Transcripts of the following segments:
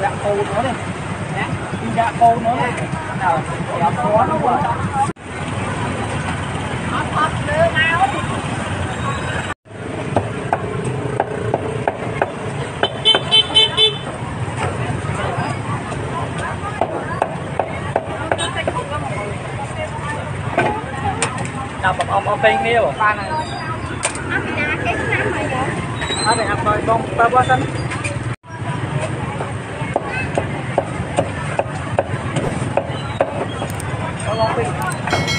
dạng khô nữa đi. Đi dạng khô nữa đi. Nào, dạng khó nó quá Nào, bọc ông ông phê nghe bọc ba này. Ở đây ăn rồi, bông, ba quá xanh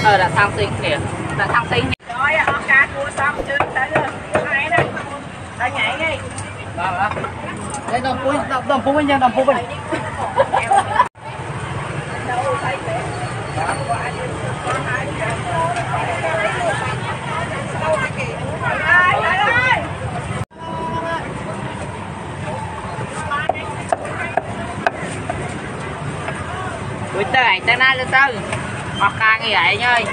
ờ đã sang sinh kìa đã sang sinh Rồi, ở cá cua xong chưa tới rồi. Hai đây. Đây nhảy đi. Đây đồng phú, đồng, đồng phú bên nha, đồng phú bên Đây, đây, đây. Ui tơ ảnh tơ na lên tơ hoặc ca như vậy nhơi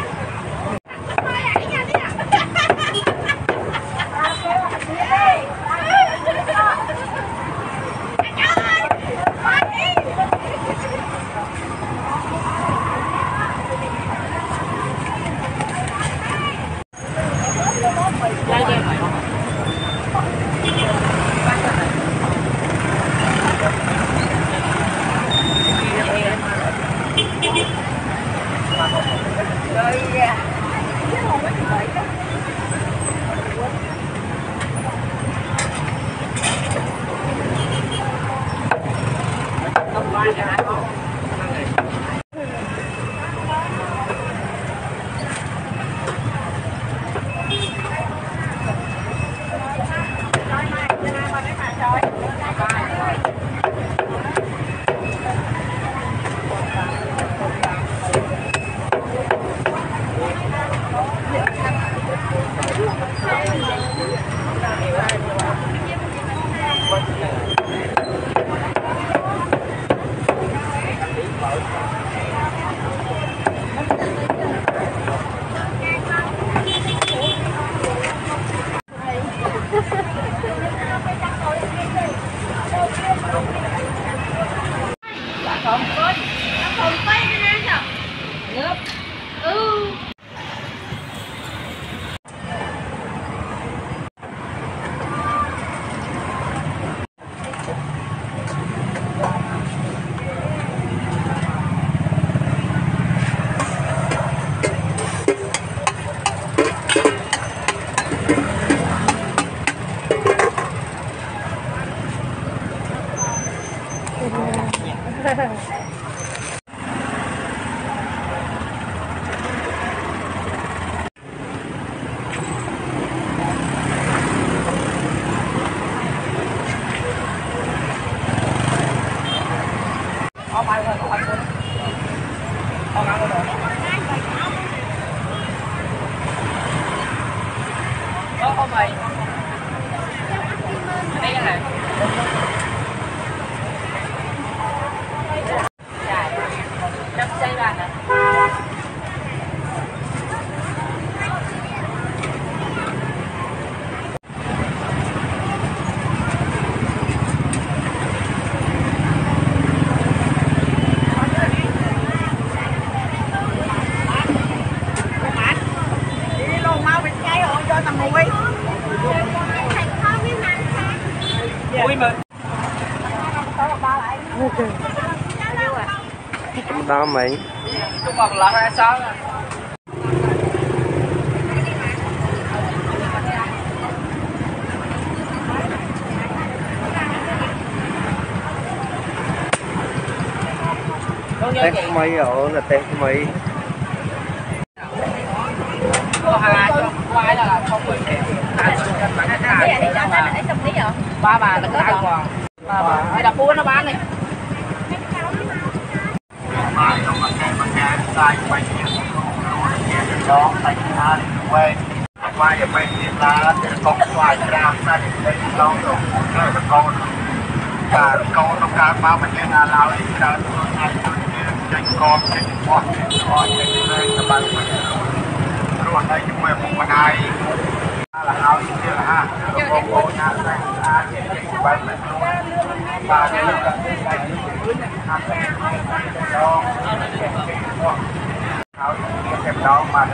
đo mình Chúng mà là hai sao nè gì mây ở là tét mây អាចក្រាមតែតែឡងទៅតែកូនការកូនទៅការមកមិនមានណាឡើយកើតខ្លួនឯងខ្លួនយើងចេញកោចេញបោះចេញអស់ចេញលែងសបายខ្លួនរស់នៅជាមួយពុកម្ដាយឡើងឲ្យជាលះបងប្អូនណាតែអាចចេញបែបមិនខ្លួនបាទខ្ញុំក៏តែតែខ្លួនអាចតែដល់ចេញពីបោះហើយជាតែដល់មក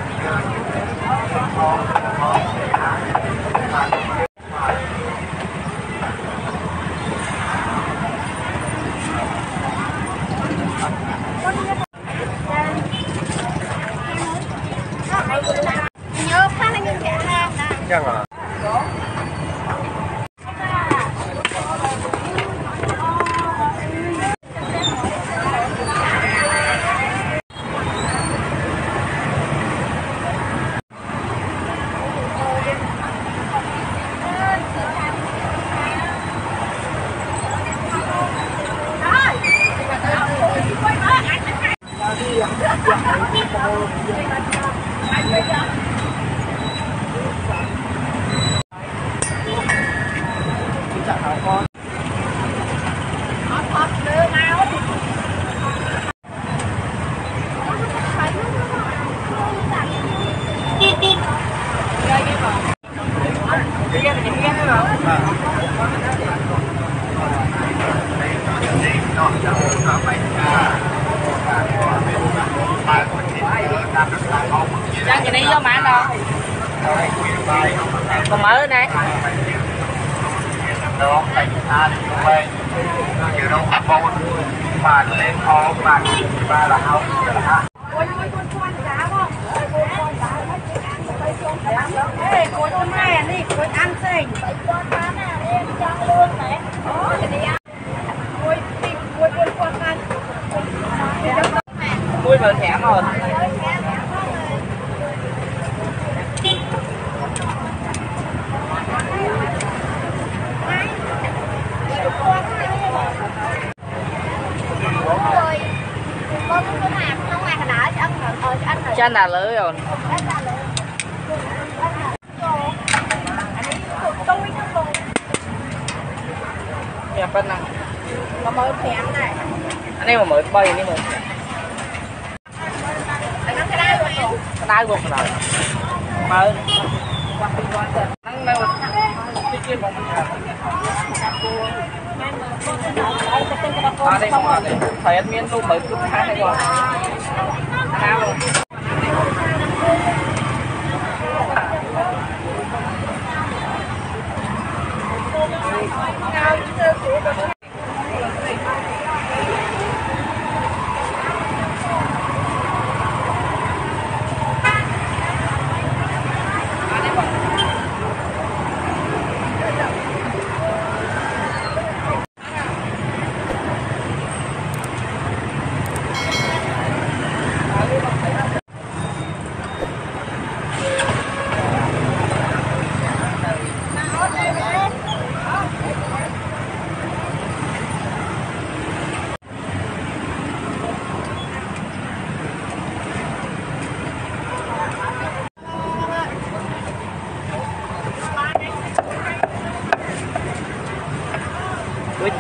បាទបាទរហោរហ Ê, cối con này đi, cối ăn xinh. Cối bán à, em trắng luôn này. Ồ, cái này ăn. Cối thịt, cối cối con ăn. Mui mở thẻ rồi Chanh là lưới rồi Dạ, bên này Nó mới phèn này. Anh em mà mới bay anh em mới Anh đai của rồi Cái đai buộc rồi Mở Nắng mèo Cái kia một À đây không à đây admin luôn mới chút khác đây rồi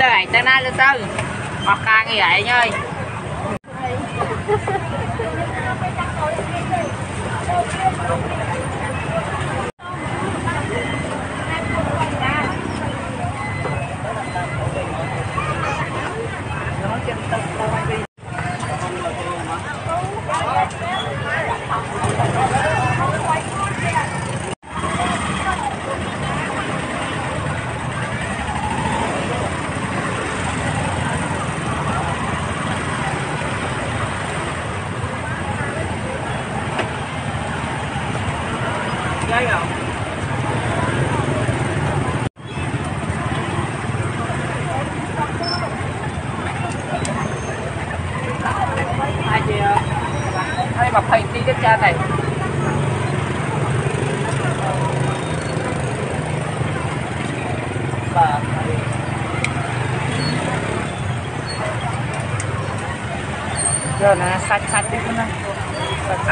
ទៅឯងទៅណាទៅទៅអស់ការងារឯងអើយ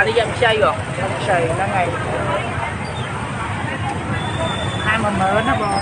Sạch đi dâm chơi rồi. Dâm chơi nó ngày Hai mà mở nó bò?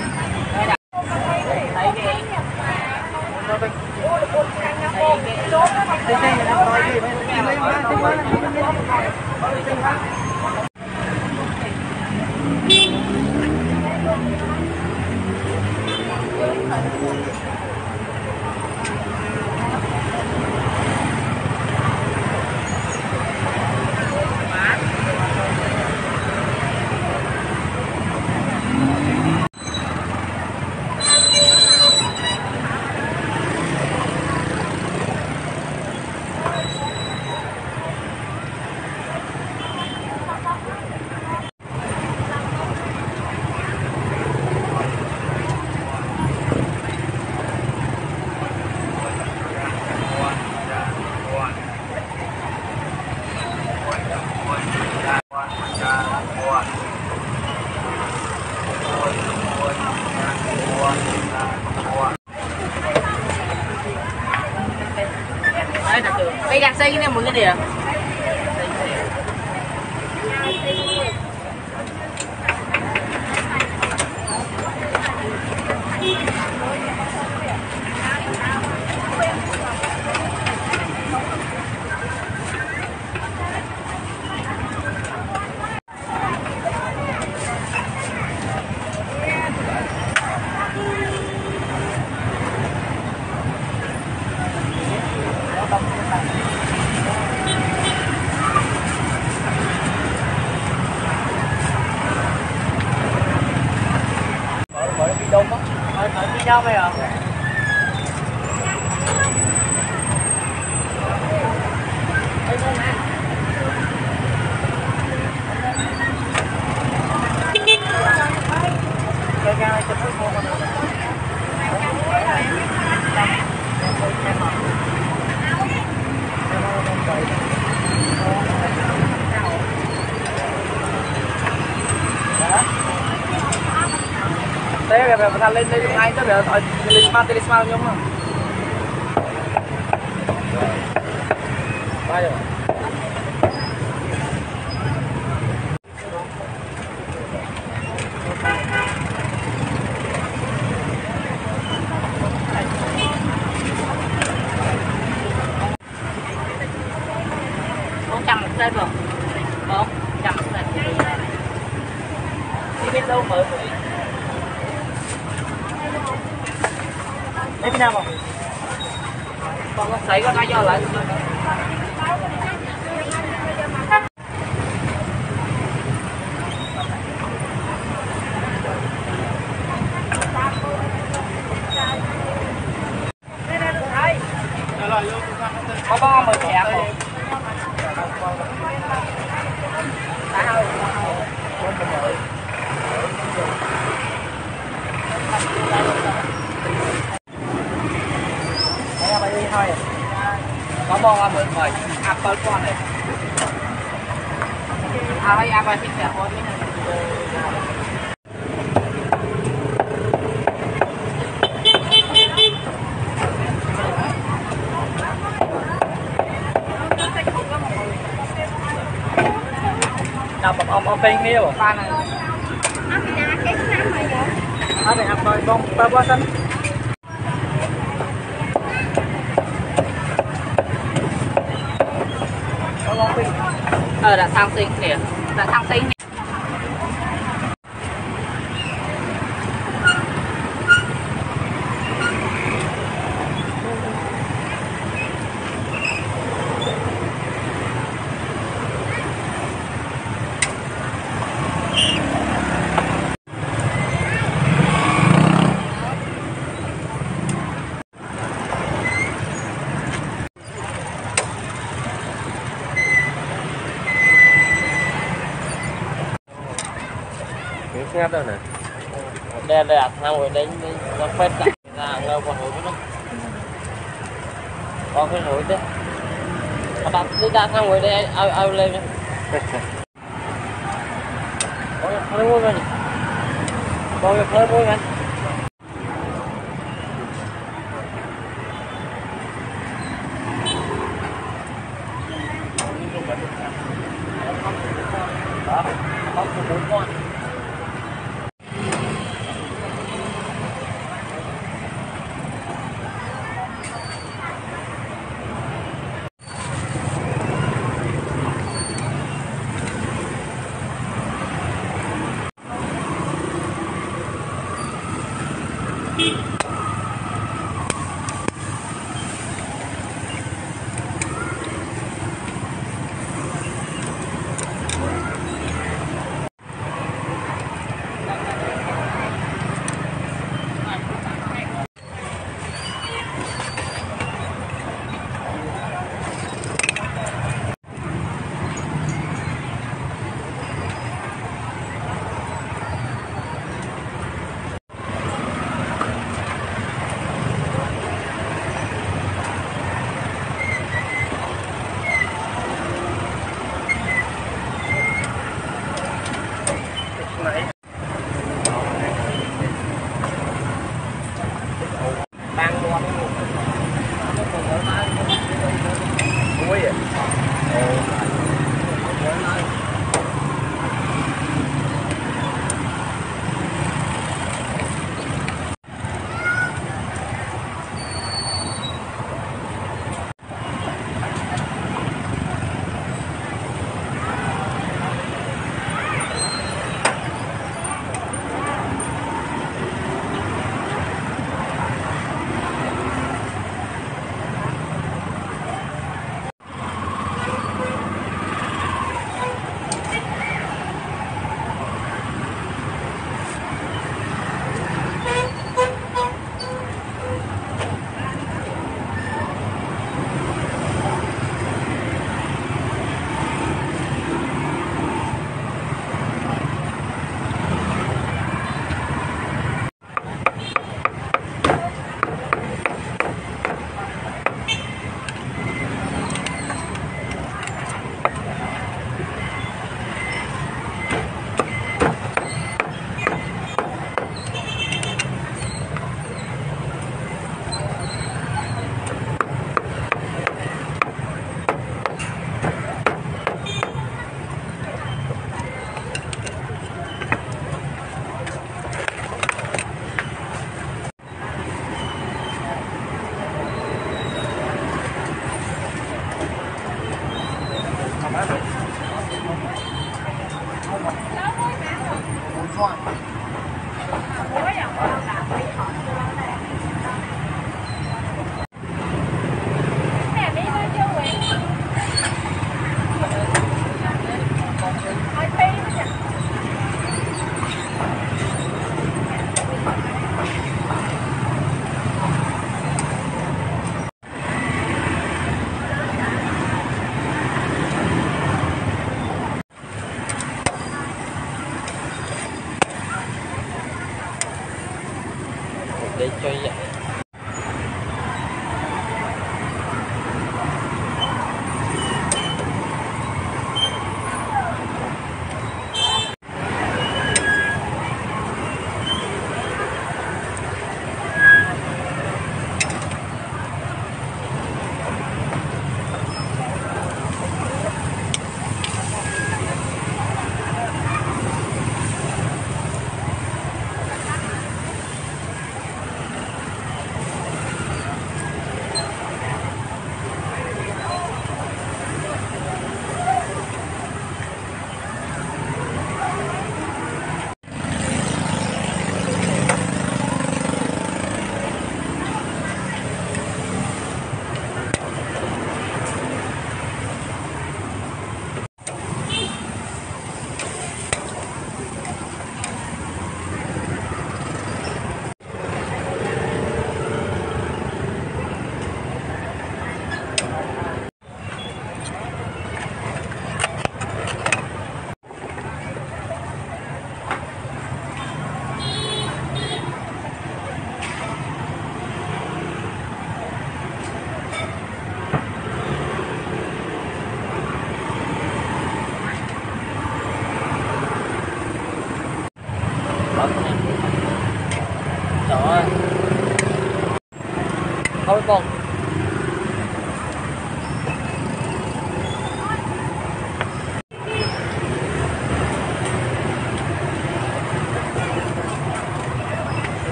要不要 lên đây dùng anh tới bây giờ thôi talisman talisman nhóm không? Bao giờ? bốn trăm một tên rồi bốn trăm một tên đi biết đâu mở rồi Thế bên nào không? con có sấy có nói do lại có bom mười thẻ không Đấy là đi thôi. có bom là mười mười apple con này à Nào ông ông phê nghe bà cái này Ở đây bông ba ba xanh. ờ đã sang sinh kìa là sang sinh ngắt đâu nè Đây là thang ngồi đánh nó phết cả. Là ngâu còn ngồi nữa Có cái nổi đấy. Các bạn đi ra thang ngồi đây ao ao lên. Có cái phơi môi này. Có cái phơi môi này.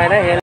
này đấy hiện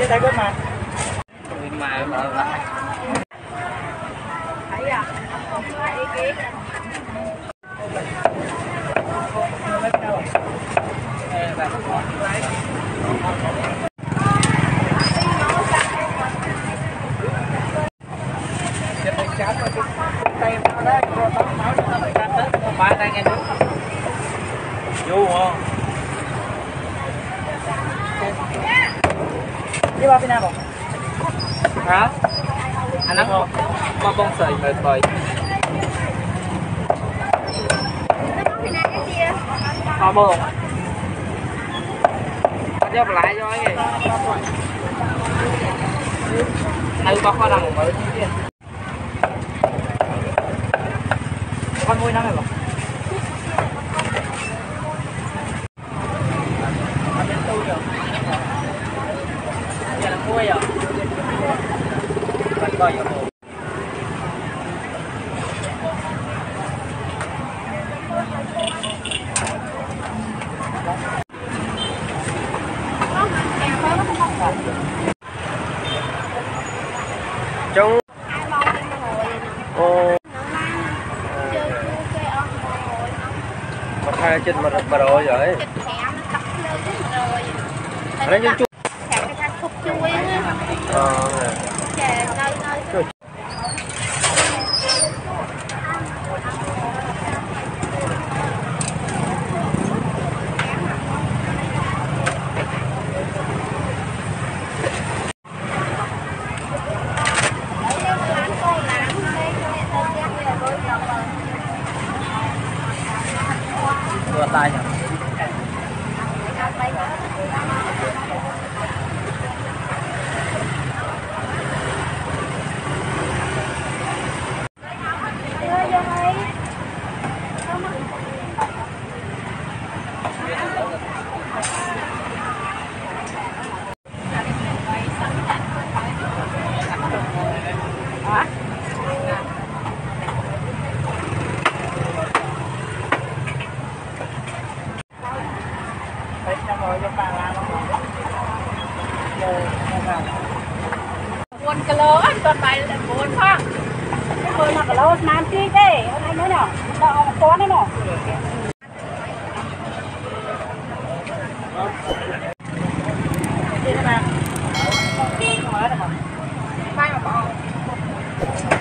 với tay của mà. Mà 拉一下卖了吧